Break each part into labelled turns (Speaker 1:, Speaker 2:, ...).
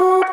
Speaker 1: Ooh.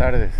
Speaker 2: Tardes.